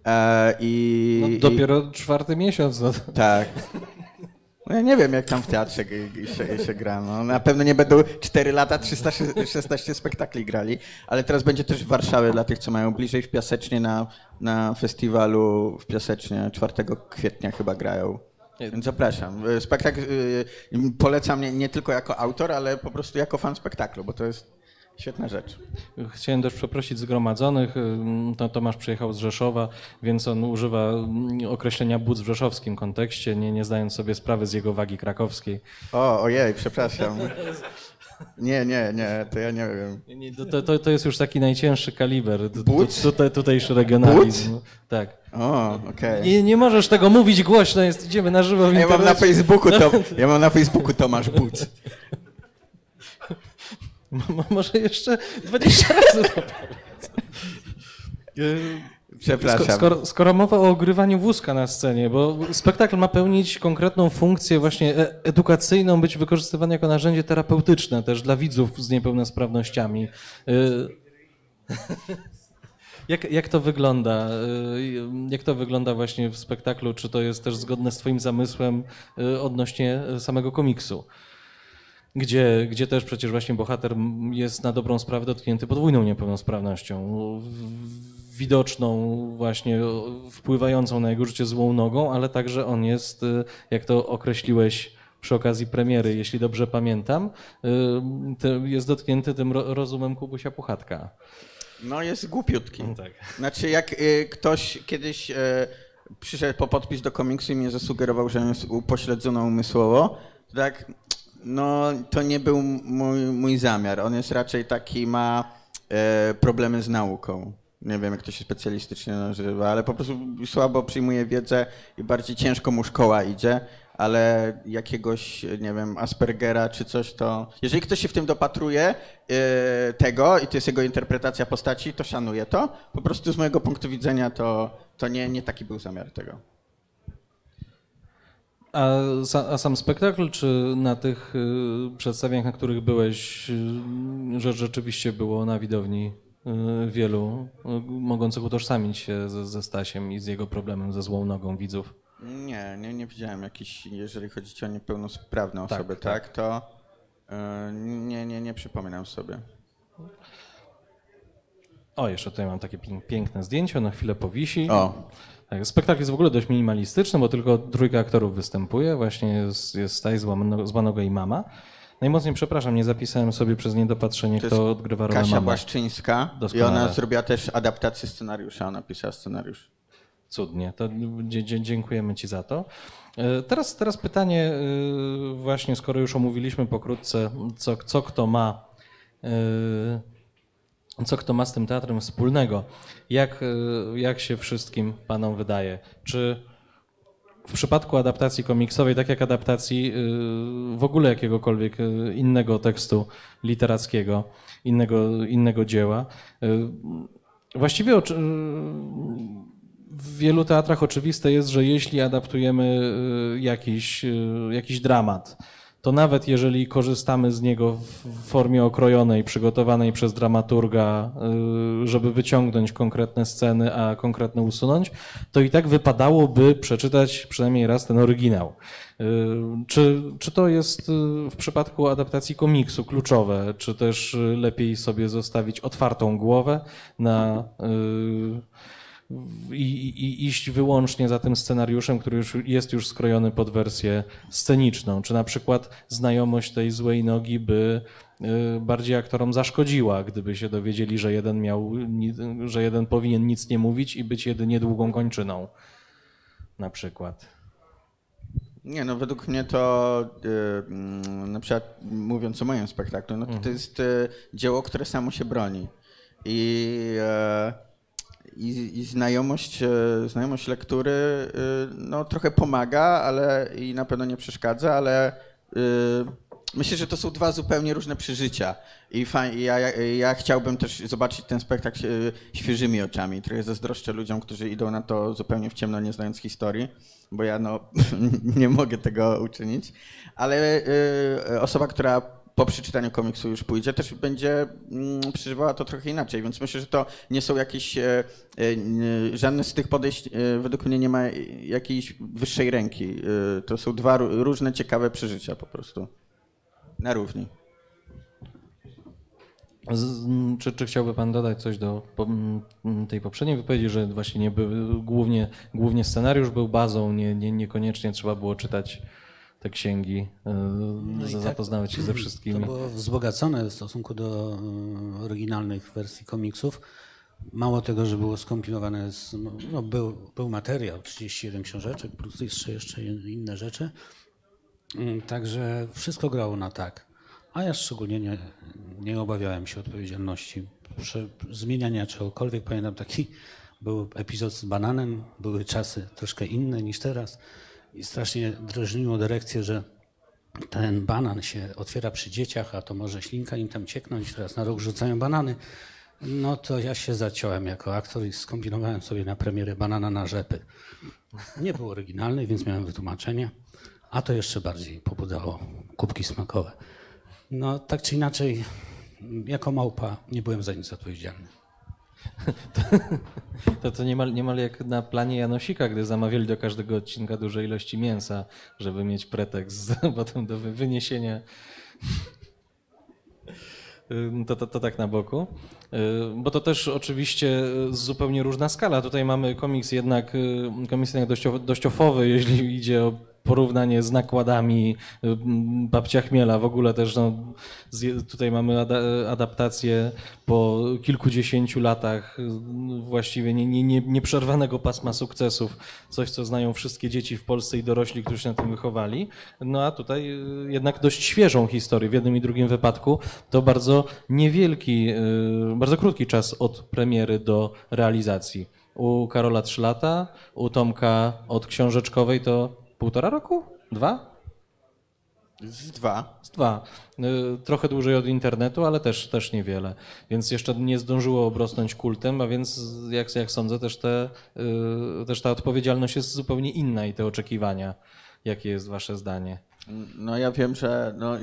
E, i, No, i- dopiero czwarty miesiąc. No. tak. No ja nie wiem, jak tam w teatrze się, się gra. No, na pewno nie będą 4 lata 316 spektakli grali, ale teraz będzie też w Warszawie dla tych, co mają bliżej w Piasecznie na, na festiwalu w Piasecznie 4 kwietnia chyba grają. Zapraszam. Y, Spektakl y, polecam nie, nie tylko jako autor, ale po prostu jako fan spektaklu, bo to jest świetna rzecz. Chciałem też przeprosić zgromadzonych. To Tomasz przyjechał z Rzeszowa, więc on używa mm, określenia but w rzeszowskim kontekście, nie, nie zdając sobie sprawy z jego wagi krakowskiej. O, ojej, przepraszam. Nie, nie, nie, to ja nie wiem. Nie, nie, To, to, to jest już taki najcięższy kaliber. But? Tutaj, tutejszy regionalizm. Tak. O, okej. Nie, nie możesz tego mówić głośno, jest, idziemy na żywo w Ja mam na. Facebooku to, ja mam na Facebooku Tomasz Buc. M- Może jeszcze 20 razy to powiedz. Przepraszam. Sko- Skoro, skoro mowa o ogrywaniu wózka na scenie, bo spektakl ma pełnić konkretną funkcję właśnie e- edukacyjną, być wykorzystywany jako narzędzie terapeutyczne też dla widzów z niepełnosprawnościami. Y- Jak, jak to wygląda? Y, Jak to wygląda właśnie w spektaklu? Czy to jest też zgodne z Twoim zamysłem odnośnie samego komiksu? Gdzie, gdzie też przecież właśnie bohater jest na dobrą sprawę dotknięty podwójną niepełnosprawnością. Widoczną, właśnie wpływającą na jego życie złą nogą, ale także on jest, y, jak to określiłeś przy okazji premiery, jeśli dobrze pamiętam, y, jest dotknięty tym ro- rozumem Kubusia Puchatka. No jest głupiutki. Tak. Znaczy jak y, ktoś kiedyś przyszedł po podpis do komiksu i mnie zasugerował, że jest upośledzony umysłowo, to tak, no to nie był mój, mój zamiar. On jest raczej taki, ma problemy z nauką. Nie wiem, jak to się specjalistycznie nazywa, ale po prostu słabo przyjmuje wiedzę i bardziej ciężko mu szkoła idzie, ale jakiegoś, nie wiem, Aspergera czy coś, to jeżeli ktoś się w tym dopatruje yy, tego i to jest jego interpretacja postaci, to szanuję to. Po prostu z mojego punktu widzenia to, to nie, nie taki był zamiar tego. A, a, sam spektakl, czy na tych y, przedstawieniach, na których byłeś, y, że rzeczywiście było na widowni wielu mogących utożsamić się ze, ze Stasiem i z jego problemem ze złą nogą widzów? Nie, nie, nie widziałem jakichś, jeżeli chodzi o niepełnosprawne tak, osoby, tak, tak to nie, nie, nie przypominam sobie. O, jeszcze tutaj mam takie piękne zdjęcie, na chwilę powisi. O. Tak, spektakl jest w ogóle dość minimalistyczny, bo tylko trójka aktorów występuje. Właśnie jest, jest Staj, Złanoga i Mama. Najmocniej przepraszam, nie zapisałem sobie przez niedopatrzenie, to kto odgrywa rolę Kasia Mama. Błaszczyńska Doskonale. i ona zrobiła też adaptację scenariusza, ona pisała scenariusz. Cudnie, to dziękujemy Ci za to. E, teraz, teraz pytanie, e, właśnie skoro już omówiliśmy pokrótce, co, co kto ma e, co kto ma z tym teatrem wspólnego. Jak, jak się wszystkim panom wydaje? Czy w przypadku adaptacji komiksowej, tak jak adaptacji e, w ogóle jakiegokolwiek e, innego tekstu literackiego, innego, innego dzieła, właściwie w wielu teatrach oczywiste jest, że jeśli adaptujemy jakiś, jakiś dramat, to nawet jeżeli korzystamy z niego w formie okrojonej, przygotowanej przez dramaturga, y, żeby wyciągnąć konkretne sceny, a konkretne usunąć, to i tak wypadałoby przeczytać przynajmniej raz ten oryginał. Y, czy, czy to jest y, w przypadku adaptacji komiksu kluczowe, czy też lepiej sobie zostawić otwartą głowę na i, i, iść wyłącznie za tym scenariuszem, który już jest już skrojony pod wersję sceniczną. Czy na przykład znajomość tej złej nogi by y, bardziej aktorom zaszkodziła, gdyby się dowiedzieli, że jeden miał, że jeden powinien nic nie mówić i być jedynie długą kończyną. Na przykład. Nie, no według mnie to yy, na przykład mówiąc o moim spektaklu, no to, mhm. to jest yy, dzieło, które samo się broni. I yy, i, i znajomość, e, znajomość lektury e, no, trochę pomaga, ale i na pewno nie przeszkadza, ale e, myślę, że to są dwa zupełnie różne przeżycia. I ja, ja, ja, chciałbym też zobaczyć ten spektakl świeżymi oczami. Trochę zazdroszczę ludziom, którzy idą na to zupełnie w ciemno, nie znając historii, bo ja no, nie mogę tego uczynić. Ale osoba, która po przeczytaniu komiksu już pójdzie, też będzie mm, przeżywała to trochę inaczej, więc myślę, że to nie są jakieś, e, e, żadne z tych podejść e, według mnie nie ma jakiejś wyższej ręki. To są dwa różne ciekawe przeżycia po prostu. Na równi. Z, czy, czy chciałby Pan dodać coś do po, tej poprzedniej wypowiedzi, że właśnie nie był, głównie, głównie scenariusz był bazą, nie, nie, niekoniecznie trzeba było czytać te księgi, e, no zapoznawać tak, się ze wszystkimi. To było wzbogacone w stosunku do e, oryginalnych wersji komiksów. Mało tego, że było skompilowane, z, no był, był materiał, 31 książeczek, plus jeszcze, jeszcze inne rzeczy. Mm, także wszystko grało na tak. A ja szczególnie nie, nie obawiałem się odpowiedzialności zmieniania czegokolwiek. Pamiętam taki był epizod z bananem, były czasy troszkę inne niż teraz. I strasznie drażniło dyrekcję, że ten banan się otwiera przy dzieciach, a to może ślinka im tam cieknąć, teraz na rok rzucają banany. No to ja się zaciąłem jako aktor i skombinowałem sobie na premierę banana na rzepy. Nie był oryginalny, więc miałem wytłumaczenie, a to jeszcze bardziej pobudzało kubki smakowe. No tak czy inaczej, jako małpa nie byłem za nic odpowiedzialny. To, to niemal, niemal jak na planie Janosika, gdy zamawiali do każdego odcinka duże ilości mięsa, żeby mieć pretekst potem do wyniesienia. To, to, to, tak na boku. Bo to też oczywiście zupełnie różna skala. Tutaj mamy komiks jednak, komiks jednak dość, dość ofowy, jeśli idzie o porównanie z nakładami y, babcia Chmiela. W ogóle też no, tutaj mamy adaptację po kilkudziesięciu latach y, właściwie nie, nie, nie, nieprzerwanego pasma sukcesów. Coś, co znają wszystkie dzieci w Polsce i dorośli, którzy się na tym wychowali. No a tutaj y, jednak dość świeżą historię. W jednym i drugim wypadku to bardzo niewielki, bardzo krótki czas od premiery do realizacji. U Karola 3 lata, u Tomka od książeczkowej to półtora roku? Dwa? Z dwa. Z dwa. Y, Trochę dłużej od internetu, ale też, też niewiele. Więc jeszcze nie zdążyło obrosnąć kultem, a więc jak, jak sądzę, też, te, y, też ta odpowiedzialność jest zupełnie inna i te oczekiwania. Jakie jest wasze zdanie? No ja wiem, że no,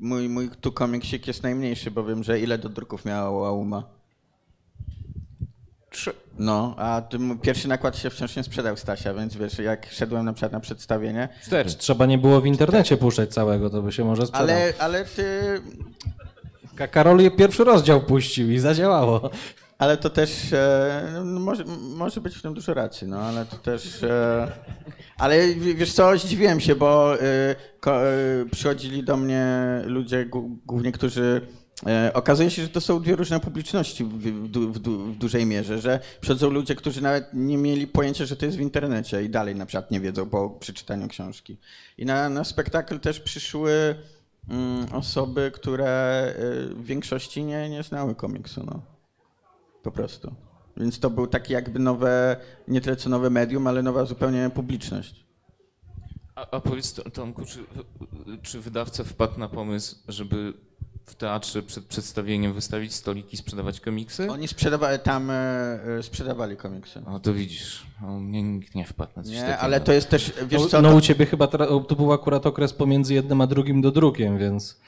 mój, mój tu komiksik jest najmniejszy, bo wiem, że ile do druków miała Łauma. Trzy. No, a pierwszy nakład się wciąż nie sprzedał Stasia, więc wiesz, jak szedłem na przykład na przedstawienie, Cztery. Trzeba nie było w internecie puszczać całego, to by się może sprzedał. ale, ale ty, Ka- Karol je pierwszy rozdział puścił i zadziałało. ale to też, e, no, może, może być w tym dużo racji, no, ale to też, e, ale wiesz co, zdziwiłem się, bo e, ko, e, przychodzili do mnie ludzie, głównie, którzy okazuje się, że to są dwie różne publiczności w, w, du- w, du- w dużej mierze, że przychodzą ludzie, którzy nawet nie mieli pojęcia, że to jest w internecie i dalej na przykład nie wiedzą po przeczytaniu książki. I na, na spektakl też przyszły mm, osoby, które y, w większości nie, nie znały komiksu, no. Po prostu. Więc to był taki jakby nowe, nie tyle co nowe medium, ale nowa zupełnie publiczność. A, a powiedz Tomku, czy, czy wydawca wpadł na pomysł, żeby w teatrze przed przedstawieniem wystawić stoliki i sprzedawać komiksy? Oni sprzedawali, tam e, sprzedawali komiksy. O, to widzisz, o, mnie nikt nie wpadł na coś Nie, takiego. ale to jest też, wiesz No, co, no to, u ciebie chyba to był akurat okres pomiędzy jednym a drugim do drukiem, więc...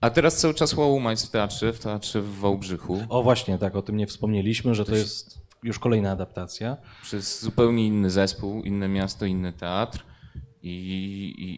A teraz cały czas Łałuma jest w teatrze, w teatrze w Wałbrzychu, O właśnie, tak, o tym nie wspomnieliśmy, że to jest już kolejna adaptacja. przez zupełnie inny zespół, inne miasto, inny teatr i,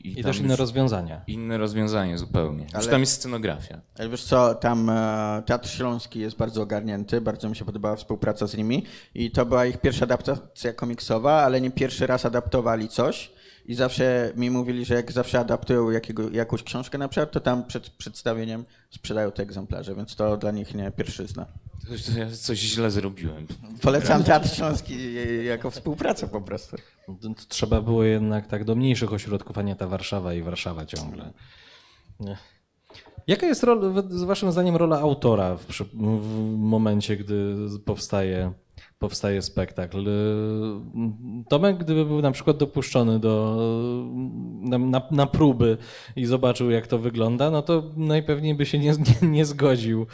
i, I tam też inne już rozwiązania. inne rozwiązanie zupełnie. Już Ale- tam jest scenografia. Ale wiesz co, tam e, Teatr Śląski jest bardzo ogarnięty, bardzo mi się podobała współpraca z nimi i to była ich pierwsza adaptacja komiksowa, ale nie pierwszy raz adaptowali coś i zawsze mi mówili, że jak zawsze adaptują jakiego, jakąś książkę na przykład, to tam przed przedstawieniem sprzedają te egzemplarze, więc to dla nich nie pierwszyzna. To- to Ja coś źle zrobiłem. Polecam Teatr Śląski jako współpracę po prostu. To Trzeba było jednak tak do mniejszych ośrodków, a nie ta Warszawa i Warszawa ciągle. Nie. Jaka jest rola, z waszym zdaniem rola autora w, w momencie, gdy powstaje, powstaje spektakl? Y, Tomek, gdyby był na przykład dopuszczony do, na, na, na próby i zobaczył, jak to wygląda, no to najpewniej by się nie, nie, nie zgodził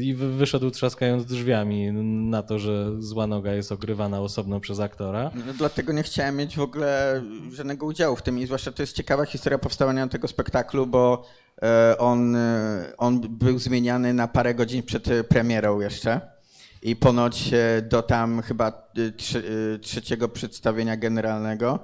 i wy- wyszedł trzaskając drzwiami na to, że zła noga jest ogrywana osobno przez aktora. No, dlatego nie chciałem mieć w ogóle żadnego udziału w tym i zwłaszcza to jest ciekawa historia powstawania tego spektaklu, bo e, on, e, on był zmieniany na parę godzin przed premierą jeszcze i ponoć e, do tam chyba e, e, trzeciego przedstawienia generalnego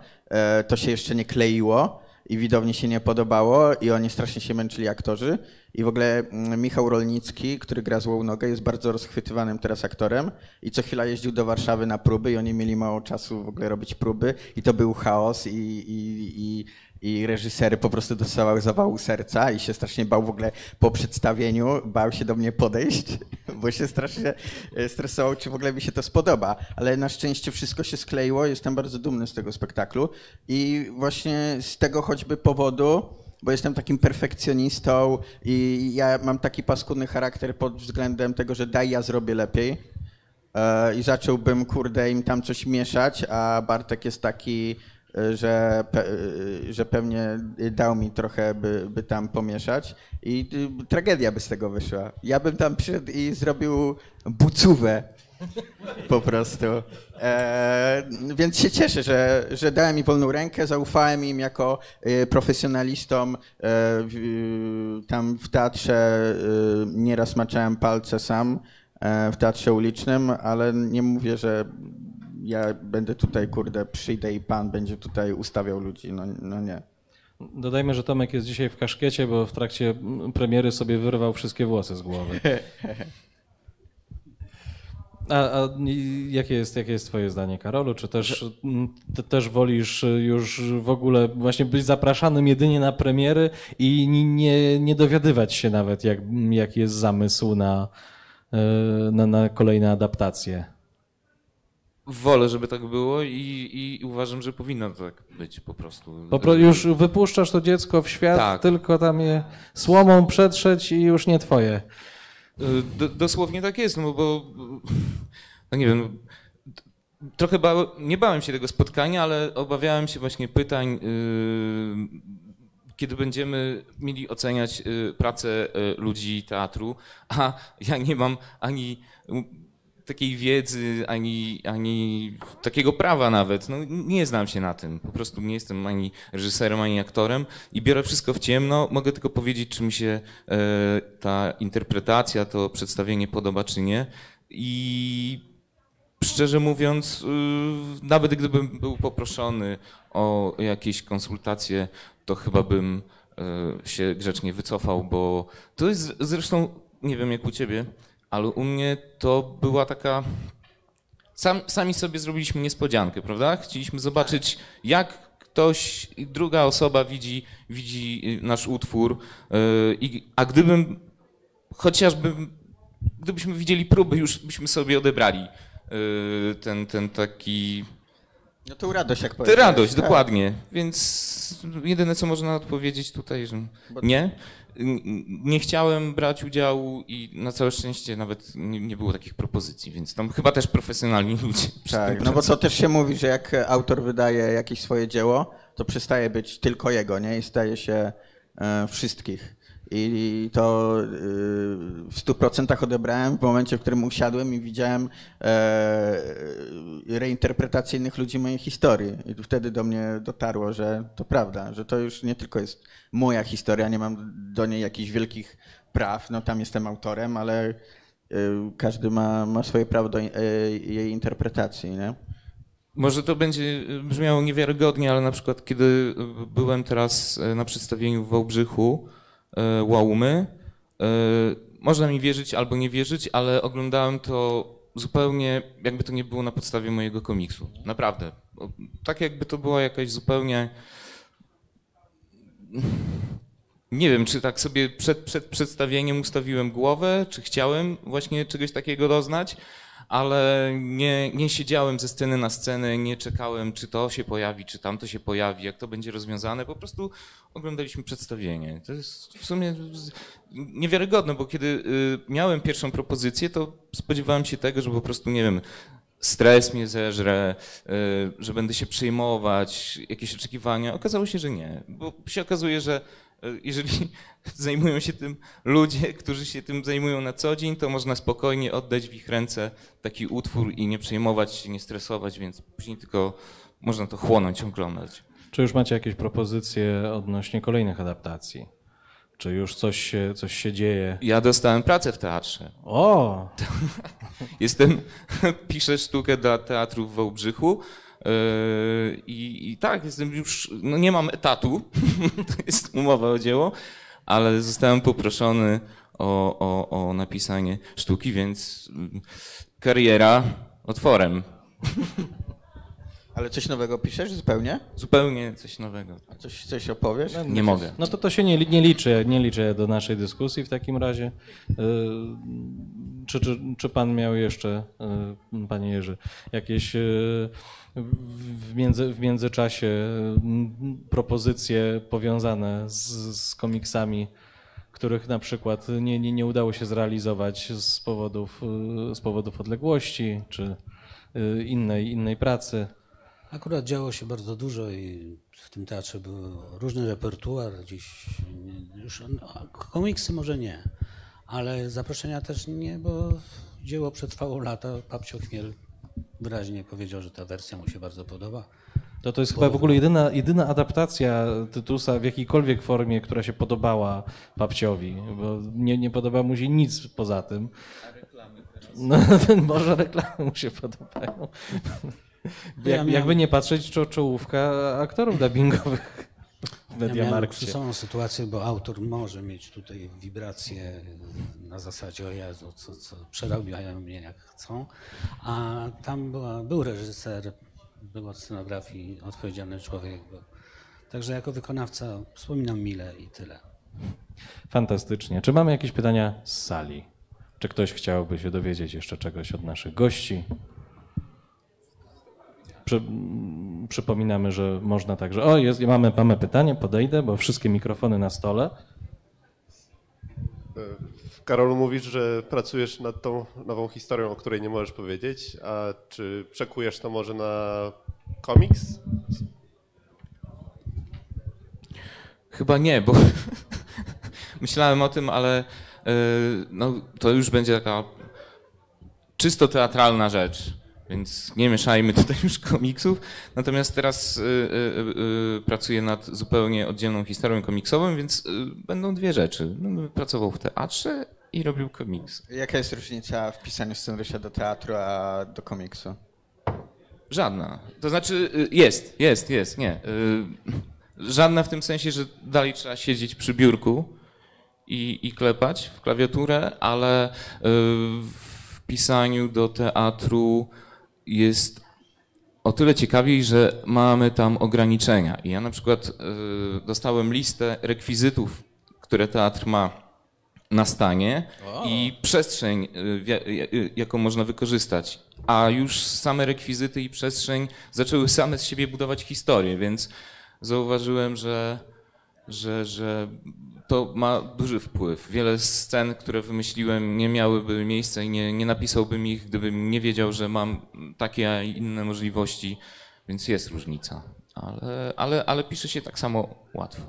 to się jeszcze nie kleiło i widowni się nie podobało i oni strasznie się męczyli aktorzy. I w ogóle mm, Michał Rolnicki, który gra złą nogę, jest bardzo rozchwytywanym teraz aktorem. I co chwila jeździł do Warszawy na próby i oni mieli mało czasu w ogóle robić próby. I to był chaos i, i, i, i reżysery po prostu dostawał zawału serca i się strasznie bał w ogóle po przedstawieniu, bał się do mnie podejść, bo się strasznie e, stresował, czy w ogóle mi się to spodoba, ale na szczęście wszystko się skleiło, jestem bardzo dumny z tego spektaklu. I właśnie z tego choćby powodu, bo jestem takim perfekcjonistą i ja mam taki paskudny charakter pod względem tego, że daj ja zrobię lepiej e, i zacząłbym, kurde, im tam coś mieszać, a Bartek jest taki, że, że pewnie dał mi trochę, by, by tam pomieszać i y, tragedia by z tego wyszła. Ja bym tam przyszedł i zrobił bucówę po prostu. E, więc się cieszę, że, że dałem mi wolną rękę, zaufałem im jako e, profesjonalistom. E, tam w teatrze e, nieraz maczałem palce sam, e, w teatrze ulicznym, ale nie mówię, że ja będę tutaj, kurde, przyjdę i pan będzie tutaj ustawiał ludzi. No, no nie. Dodajmy, że Tomek jest dzisiaj w kaszkiecie, bo w trakcie premiery sobie wyrwał wszystkie włosy z głowy. A, a jakie, jest, jakie jest twoje zdanie, Karolu? Czy też, ty też wolisz już w ogóle właśnie być zapraszanym jedynie na premiery i ni- nie, nie dowiadywać się nawet, jak, jaki jest zamysł na, e, na, na kolejne adaptacje? Wolę, żeby tak było i, i uważam, że powinno tak być po prostu. Po pro, już wypuszczasz to dziecko w świat, Tak. tylko tam je słomą przetrzeć i już nie twoje. Y, Do, dosłownie tak jest, no bo no nie wiem, trochę ba, nie bałem się tego spotkania, ale obawiałem się właśnie pytań, yy, kiedy będziemy mieli oceniać y, pracę y, ludzi teatru, a ja nie mam ani takiej wiedzy, ani, ani takiego prawa nawet. No, nie znam się na tym. Po prostu nie jestem ani reżyserem, ani aktorem i biorę wszystko w ciemno. Mogę tylko powiedzieć, czy mi się e, ta interpretacja, to przedstawienie podoba, czy nie. I szczerze mówiąc, y, nawet gdybym był poproszony o jakieś konsultacje, to chyba bym e, się grzecznie wycofał, bo to jest zresztą, nie wiem jak u ciebie, ale u mnie to była taka. Sam, sami sobie zrobiliśmy niespodziankę, prawda? Chcieliśmy zobaczyć, jak ktoś, druga osoba widzi, widzi nasz utwór. Yy, a gdybym chociażby, gdybyśmy widzieli próby, już byśmy sobie odebrali yy, ten, ten taki. No to radość, jak powiedziałeś. radość, tak. dokładnie. Więc jedyne, co można odpowiedzieć tutaj, że nie nie chciałem brać udziału i na całe szczęście nawet nie, nie było takich propozycji, więc tam chyba też profesjonalni ludzie. Tak, no bo to też się mówi, że jak autor wydaje jakieś swoje dzieło, to przestaje być tylko jego, nie? I staje się e, wszystkich. I to y, w stu procentach odebrałem w momencie, w którym usiadłem i widziałem e, reinterpretację innych ludzi mojej historii. I wtedy do mnie dotarło, że to prawda, że to już nie tylko jest moja historia, nie mam do niej jakichś wielkich praw, no tam jestem autorem, ale y, każdy ma, ma swoje prawo do e, jej interpretacji, nie? Może to będzie brzmiało niewiarygodnie, ale na przykład kiedy byłem teraz na przedstawieniu w Wałbrzychu, E, Łaumy. E, można mi wierzyć albo nie wierzyć, ale oglądałem to zupełnie, jakby to nie było na podstawie mojego komiksu. Naprawdę. Tak jakby to była jakaś zupełnie. Nie wiem, czy tak sobie przed, przed przedstawieniem ustawiłem głowę, czy chciałem właśnie czegoś takiego doznać, ale nie, nie siedziałem ze sceny na scenę, nie czekałem, czy to się pojawi, czy tamto się pojawi, jak to będzie rozwiązane. Po prostu oglądaliśmy przedstawienie. To jest w sumie niewiarygodne, bo kiedy y, miałem pierwszą propozycję, to spodziewałem się tego, że po prostu, nie wiem, stres mnie zeżre, y, że będę się przejmować, jakieś oczekiwania. Okazało się, że nie, bo się okazuje, że jeżeli zajmują się tym ludzie, którzy się tym zajmują na co dzień, to można spokojnie oddać w ich ręce taki utwór i nie przejmować się, nie stresować, więc później tylko można to chłonąć, oglądać. Czy już macie jakieś propozycje odnośnie kolejnych adaptacji? Czy już coś się, coś się dzieje? Ja dostałem pracę w teatrze. O! Jestem, piszę sztukę dla teatru w Wałbrzychu. Yy, I, I, tak, jestem już, no nie mam etatu, to jest umowa o dzieło, ale zostałem poproszony o, o, o napisanie sztuki, więc kariera otworem. Ale coś nowego piszesz zupełnie? Zupełnie coś nowego. A coś, coś opowiesz? No, nie mogę. No to to się nie, nie liczy, nie liczę do naszej dyskusji w takim razie. Yy, czy, czy, czy pan miał jeszcze, yy, panie Jerzy, jakieś yy, w, między, w międzyczasie propozycje powiązane z, z komiksami, których na przykład nie, nie, nie udało się zrealizować z powodów, z powodów odległości czy innej, innej pracy? Akurat działo się bardzo dużo i w tym teatrze był różny repertuar. Dziś już no, komiksy może nie, ale zaproszenia też nie, bo dzieło przetrwało lata. Papcio Chmiel wyraźnie powiedział, że ta wersja mu się bardzo podoba. To to jest chyba w ogóle jedyna, jedyna adaptacja Tytusa w jakiejkolwiek formie, która się podobała Papciowi, bo nie, nie podoba mu się nic poza tym. A reklamy teraz? No, może reklamy mu się podobają. Jak, ja jakby nie patrzeć, czo, czołówka aktorów dubbingowych w Mediamarkcie. Ja są sytuacje, bo autor może mieć tutaj wibracje na zasadzie o Jezu, co, co przerabiają mnie jak chcą, a tam była, był reżyser, był od scenografii odpowiedzialny człowiek. Bo... Także jako wykonawca wspominam mile i tyle. Fantastycznie. Czy mamy jakieś pytania z sali? Czy ktoś chciałby się dowiedzieć jeszcze czegoś od naszych gości? Przy, przypominamy, że można także. O, jest, mamy, mamy pytanie, podejdę, bo wszystkie mikrofony na stole. Karolu, mówisz, że pracujesz nad tą nową historią, o której nie możesz powiedzieć. A czy przekujesz to może na komiks? Chyba nie, bo myślałem o tym, ale yy, no, to już będzie taka czysto teatralna rzecz, więc nie mieszajmy tutaj już komiksów. Natomiast teraz y, y, y, pracuję nad zupełnie oddzielną historią komiksową, więc y, będą dwie rzeczy. No, Będę pracował w teatrze i robił komiks. Jaka jest różnica w pisaniu scenariusza do teatru, a do komiksu? Żadna. To znaczy y, jest, jest, jest, nie. Y, Żadna w tym sensie, że dalej trzeba siedzieć przy biurku i, i klepać w klawiaturę, ale y, w pisaniu do teatru jest o tyle ciekawiej, że mamy tam ograniczenia. I ja na przykład y, dostałem listę rekwizytów, które teatr ma na stanie i przestrzeń, wia- y, jaką można wykorzystać. A już same rekwizyty i przestrzeń zaczęły same z siebie budować historię, więc zauważyłem, że, że, że to ma duży wpływ. Wiele scen, które wymyśliłem, nie miałyby miejsca i nie, nie napisałbym ich, gdybym nie wiedział, że mam takie, a inne możliwości, więc jest różnica. Ale, ale, ale pisze się tak samo łatwo.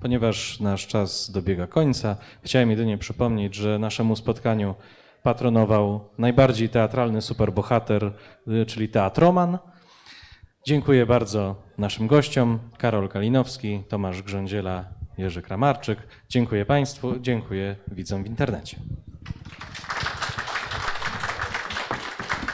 Ponieważ nasz czas dobiega końca, chciałem jedynie przypomnieć, że naszemu spotkaniu patronował najbardziej teatralny superbohater, y, czyli teatroman. Dziękuję bardzo naszym gościom, Karol Kalinowski, Tomasz Grządziela, Jerzy Kramarczyk. Dziękuję Państwu, dziękuję widzom w internecie.